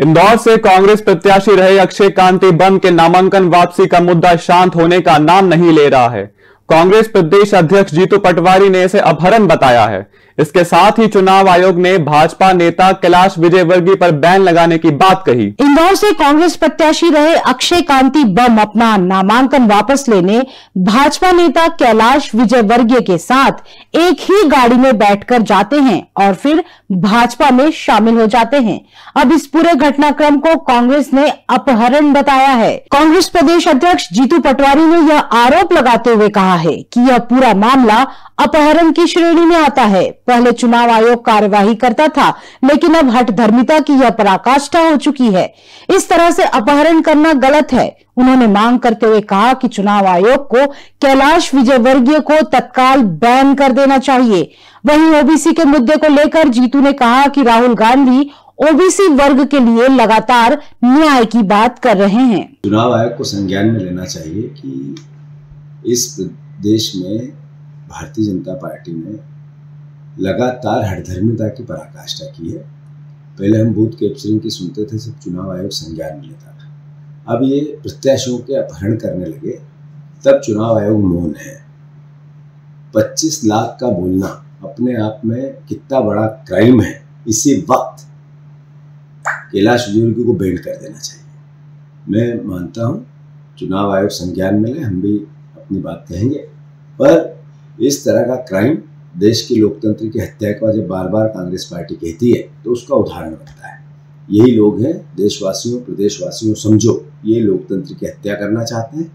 इंदौर से कांग्रेस प्रत्याशी रहे अक्षय कांति बम के नामांकन वापसी का मुद्दा शांत होने का नाम नहीं ले रहा है। कांग्रेस प्रदेश अध्यक्ष जीतू पटवारी ने इसे अपहरण बताया है। इसके साथ ही चुनाव आयोग ने भाजपा नेता कैलाश विजयवर्गीय पर बैन लगाने की बात कही। इंदौर से कांग्रेस प्रत्याशी रहे अक्षय कांति बम अपना नामांकन वापस लेने भाजपा नेता कैलाश विजयवर्गीय के साथ एक ही गाड़ी में बैठकर जाते हैं और फिर भाजपा में शामिल हो जाते हैं। अब इस पूरे घटनाक्रम को कांग्रेस ने अपहरण बताया है। कांग्रेस प्रदेश अध्यक्ष जीतू पटवारी ने यह आरोप लगाते हुए कहा है कि यह पूरा मामला अपहरण की श्रेणी में आता है। पहले चुनाव आयोग कार्यवाही करता था, लेकिन अब हट धर्मिता की यह पराकाष्ठा हो चुकी है। इस तरह से अपहरण करना गलत है। उन्होंने मांग करते हुए कहा कि चुनाव आयोग को कैलाश विजयवर्गीय को तत्काल बैन कर देना चाहिए। वहीं ओबीसी के मुद्दे को लेकर जीतू ने कहा कि राहुल गांधी ओबीसी वर्ग के लिए लगातार न्याय की बात कर रहे हैं। चुनाव आयोग को संज्ञान में लेना चाहिए कि इस देश में भारतीय जनता पार्टी ने लगातार हठधर्मिता की पराकाष्ठा की है। पहले हम बूथ कैप्चरिंग की सुनते थे, सब चुनाव आयोग संज्ञान में लेता था। अब ये प्रत्याशियों के अपहरण करने लगे, तब चुनाव आयोग मौन है। 25 लाख का बोलना अपने आप में कितना बड़ा क्राइम है, इसी वक्त कैलाश विजयवर्गीय को बेंड कर देना चाहिए। मैं मानता हूँ, चुनाव आयोग संज्ञान में ले, हम भी अपनी बात कहेंगे। पर इस तरह का क्राइम देश की लोकतंत्र की हत्या का जब बार बार कांग्रेस पार्टी कहती है तो उसका उदाहरण बनता है। यही लोग हैं देशवासियों, प्रदेशवासियों, समझो, ये लोकतंत्र की हत्या करना चाहते हैं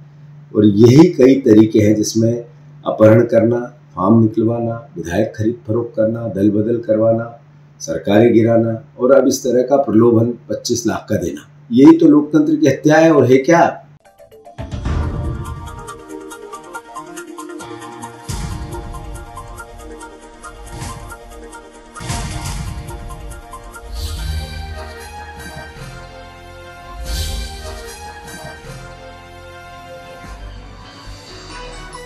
और यही कई तरीके हैं जिसमें अपहरण करना, फार्म निकलवाना, विधायक खरीद फरोख्त करना, दल बदल करवाना, सरकारें गिराना और अब इस तरह का प्रलोभन 25 लाख का देना। यही तो लोकतंत्र की हत्या है और है क्या?